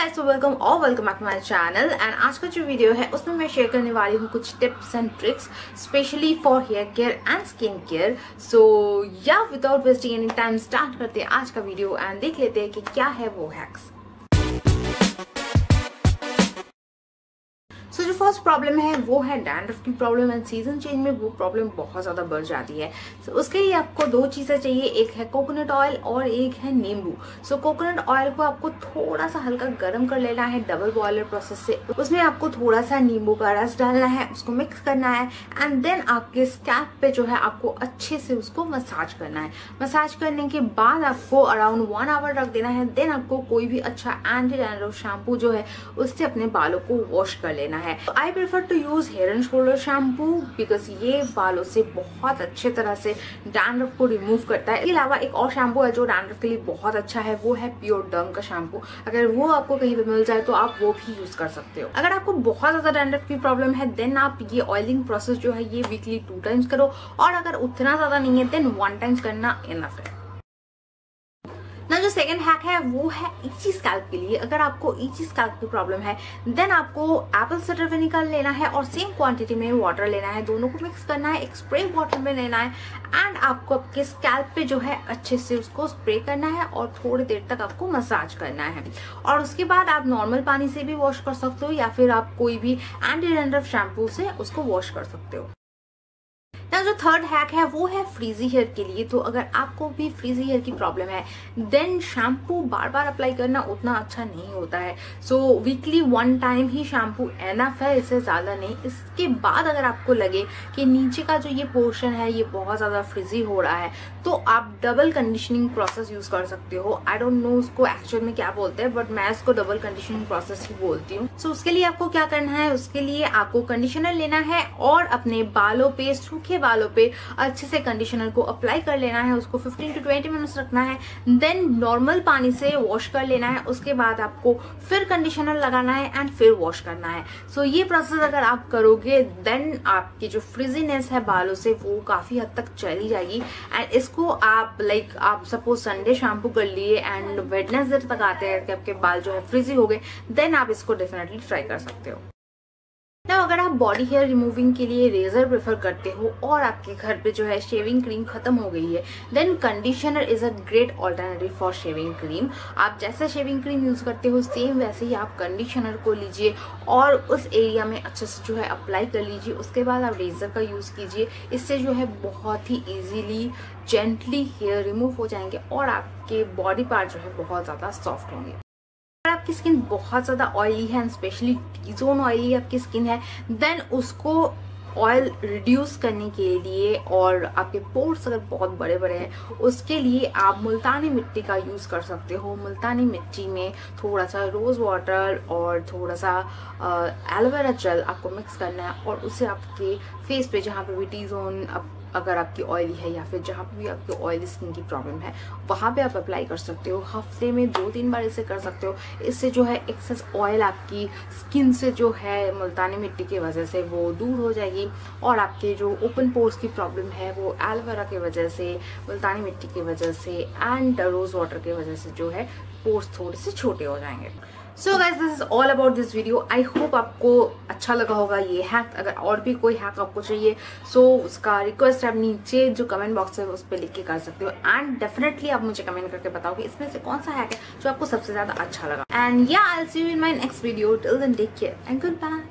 Guys so welcome और welcome back my channel and आज का जो वीडियो है, उसमें मैं शेयर करने वाली हूँ कुछ tips and tricks specially for hair care and skin care so yeah without wasting any time start करते हैं आज का वीडियो एंड देख लेते हैं कि क्या है वो हैक्स सो so, जो फ़र्स्ट प्रॉब्लम है वो है डैंड्रफ की प्रॉब्लम एंड सीज़न चेंज में वो प्रॉब्लम बहुत ज़्यादा बढ़ जाती है। सो so, उसके लिए आपको दो चीज़ें चाहिए एक है कोकोनट ऑयल और एक है नींबू। सो कोकोनट ऑयल को आपको थोड़ा सा हल्का गर्म कर लेना है डबल बॉयलर प्रोसेस से। उसमें आपको थोड़ा सा नींबू का रस डालना है उसको मिक्स करना है एंड देन आपके स्कैप पे जो है आपको अच्छे से उसको मसाज करना है। मसाज करने के बाद आपको अराउंड वन आवर रख देना है देन आपको कोई भी अच्छा एंटी डैंड्रफ शैम्पू जो है उससे अपने बालों को वॉश कर लेना है। I prefer to use hair and shoulder shampoo because ये बालों से बहुत अच्छे तरह से डैंड्रफ को रिमूव करता है। इसके अलावा एक और शैम्पू है जो डैंड्रफ के लिए बहुत अच्छा है, वो है प्योर डर्म का शैम्पू अगर वो आपको कहीं पर मिल जाए तो आप वो भी यूज़ कर सकते हो। अगर आपको बहुत ज़्यादा डैंड्रफ की प्रॉब्लम है देन आप ये ऑयलिंग प्रोसेस जो है, ये वीकली टू टाइम्स करो और अगर उतना ज़्यादा नहीं है देन वन टाइम्स करना इनफ है। सेकंड हैक है, वो है ईची स्कैल्प के लिए। अगर आपको ईची स्कैल्प की प्रॉब्लम है देन आपको एप्पल सिडर विनिकर लेना है और सेम क्वांटिटी में वाटर लेना है। दोनों को मिक्स करना है, एक स्प्रे बॉटल में लेना है एंड आपको आपके स्कैल्प पे जो है अच्छे से उसको स्प्रे करना है और थोड़ी देर तक आपको मसाज करना है। और उसके बाद आप नॉर्मल पानी से भी वॉश कर सकते हो या फिर आप कोई भी एंटी डेंड्रफ शैम्पू से उसको वॉश कर सकते हो। ना जो थर्ड हैक है वो है फ्रीजी हेयर के लिए। तो अगर आपको भी फ्रीजी हेयर की प्रॉब्लम है देन शैम्पू बार बार अप्लाई करना उतना अच्छा नहीं होता है। सो वीकली वन टाइम ही शैम्पू एनफ है इससे ज़्यादा नहीं। इसके बाद अगर आपको लगे कि नीचे का जो ये पोर्शन है ये बहुत ज़्यादा फ्रीजी हो रहा है तो आप डबल कंडीशनिंग प्रोसेस यूज़ कर सकते हो। आई डोंट नो उसको एक्चुअल में क्या बोलते हैं बट मैं इसको डबल कंडीशनिंग प्रोसेस ही बोलती हूँ। सो so, उसके लिए आपको क्या करना है? उसके लिए आपको कंडीशनर लेना है और अपने बालों पे सूखे बालों पे अच्छे से कंडीशनर को अप्लाई कर लेना है उसको 15 टू 20 मिनट्स रखना है देन नॉर्मल पानी से वॉश कर लेना है उसके बाद आपको फिर कंडीशनर लगाना है एंड फिर वॉश करना है। सो so, ये प्रोसेस अगर आप करोगे देन आपकी जो फ्रिजीनेस है बालों से वो काफ़ी हद तक चली जाएगी। एंड इसको आप लाइक like, आप सपोज़ संडे शैम्पू कर लिए एंड वेडनेसडे तक आते हैं कि आपके बाल जो है फ्रिजी हो गए देन आप इसको डेफिनेटली ट्राई कर सकते हो। ना अगर आप बॉडी हेयर रिमूविंग के लिए रेजर प्रेफर करते हो और आपके घर पे जो है शेविंग क्रीम खत्म हो गई है then conditioner is a great alternative for shaving cream आप जैसे शेविंग क्रीम यूज़ करते हो सेम वैसे ही आप कंडीशनर को लीजिए और उस एरिया में अच्छे से जो है अप्लाई कर लीजिए। उसके बाद आप रेजर का यूज़ कीजिए। इससे जो है बहुत ही ईजीली जेंटली हेयर रिमूव हो जाएँगे और आपके बॉडी पार्ट जो है बहुत ज़्यादा सॉफ्ट होंगे। आपकी स्किन बहुत ज़्यादा ऑयली है स्पेशली टी जोन ऑयली आपकी स्किन है देन उसको ऑयल रिड्यूस करने के लिए और आपके पोर्स अगर बहुत बड़े बड़े हैं, उसके लिए आप मुल्तानी मिट्टी का यूज़ कर सकते हो। मुल्तानी मिट्टी में थोड़ा सा रोज़ वाटर और थोड़ा सा एलोवेरा जेल आपको मिक्स करना है और उसे आपके फेस पे जहाँ पे भी टी जोन अगर आपकी ऑयली है या फिर जहाँ पे भी आपकी ऑयली स्किन की प्रॉब्लम है, वहाँ पे आप अप्लाई कर सकते हो। हफ़्ते में दो तीन बार इसे कर सकते हो। इससे जो है एक्सेस ऑयल आपकी स्किन से जो है मुल्तानी मिट्टी की वजह से वो दूर हो जाएगी और आपके जो ओपन पोर्स की प्रॉब्लम है, वो एलोवेरा की वजह से, मुल्तानी मिट्टी की वजह से एंड रोज़ वाटर की वजह से जो है पोर्स थोड़े से छोटे हो जाएँगे। So guys this is all about this video I hope आपको अच्छा लगा होगा ये हैक अगर और भी कोई हैक आपको चाहिए सो so, उसका रिक्वेस्ट आप नीचे जो कमेंट बॉक्स है उस पर लिख के कर सकते हो। एंड डेफिनेटली आप मुझे कमेंट करके बताओ कि इसमें से कौन सा हैक है जो आपको सबसे ज़्यादा अच्छा लगा। एंड या I see you in my next video till then take care and goodbye